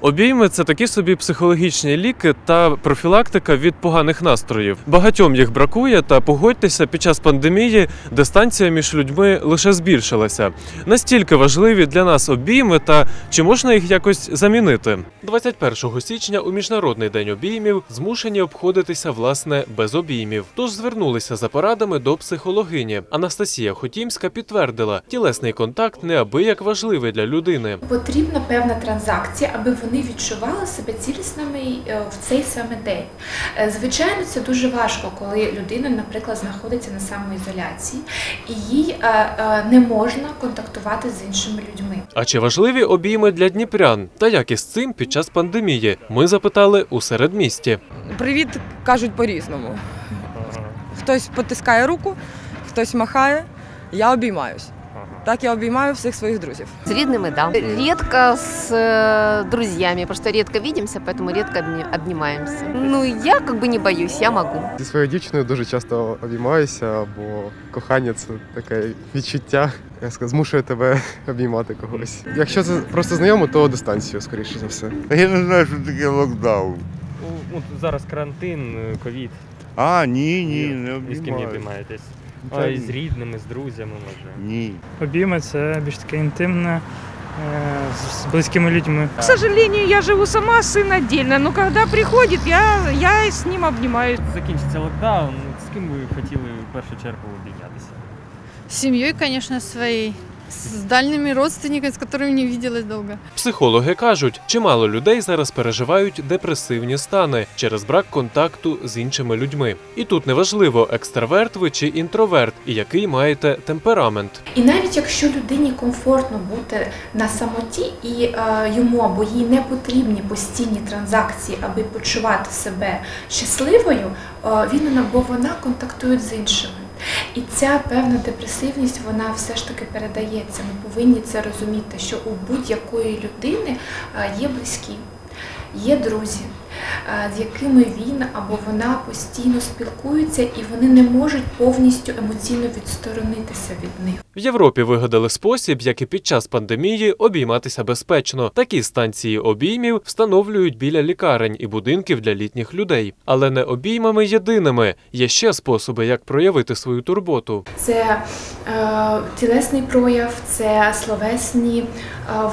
Обійми це такі собі психологічні ліки та профілактика від поганих настроїв. Багатьом їх бракує, та погодьтеся, під час пандемії дистанція між людьми лише збільшилася. Настільки важливі для нас обійми та чи можна їх якось замінити? 21 січня у міжнародний день обіймів змушені обходитися власне без обіймів. Тож звернулися за порадами до психологині. Анастасія Хотімська підтвердила, тілесний контакт неабияк важливий для людини. Потрібна певна транзакція, аби вони відчували себе цілісними е, в цей саме день. Е, Звичайно, це дуже важко, коли людина, наприклад, знаходиться на самоізоляції і їй е, не можна контактувати з іншими людьми. А чи важливі обійми для дніпрян? Та як із цим під час пандемії? Ми запитали у середмісті. Привіт кажуть по-різному. Хтось потискає руку, хтось махає. Я обіймаюсь. Так я обіймаю всіх своїх друзів. С рідными, да. Редко с э, друзьями, потому что редко видимся, поэтому редко обни- обнимаемся. Ну, я как бы не боюсь, я могу. Зі своєю дівчиною дуже часто обіймаюся, бо кохання це таке відчуття, я скажу, змушує тебе обіймати когось. Якщо це просто знайомо, то дистанцію, скоріше за все. Я не знаю, що таке локдаун. У- От зараз карантин, е, ковід. А, ні, ні, не І з ким не обіймаю. обіймаєтесь? Та А, і з рідними, з друзями, може. Ні. Обійми це більш таке інтимне С з близькими людьми. К сожалению, я живу сама, сын отдельно, но когда приходит, я, я с ним обнимаюсь. Закінчиться локдаун. З ким ви хотіли в першу чергу обійнятися? С семьей, конечно, своей. С дальними родственниками, с которыми не виделась долго. Психологи кажуть, чимало людей зараз переживають депресивні стани через брак контакту з іншими людьми. І тут неважливо, екстраверт ви чи інтроверт, і який маєте темперамент. І навіть якщо людині комфортно бути на самоті і е, йому або їй не потрібні постійні транзакції, аби почувати себе щасливою, е, він або вона контактують з іншими. І ця певна депресивність вона все ж таки передається. Ми повинні це розуміти, що у будь-якої людини є близькі, є друзі, з якими він або вона постійно спілкуються, і вони не можуть повністю емоційно відсторонитися від них. В Європі вигадали спосіб, як і під час пандемії обійматися безпечно. Такі станції обіймів встановлюють біля лікарень і будинків для літніх людей. Але не обіймами єдиними. Є ще способи, як проявити свою турботу. Це е, тілесний прояв, це словесні е,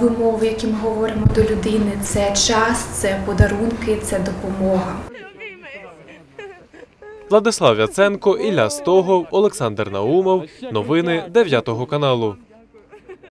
вимови, які ми говоримо до людини, це час, це подарунки, це допомога. Владислав Яценко, Ілля Стогов, Олександр Наумов. Новини 9 каналу.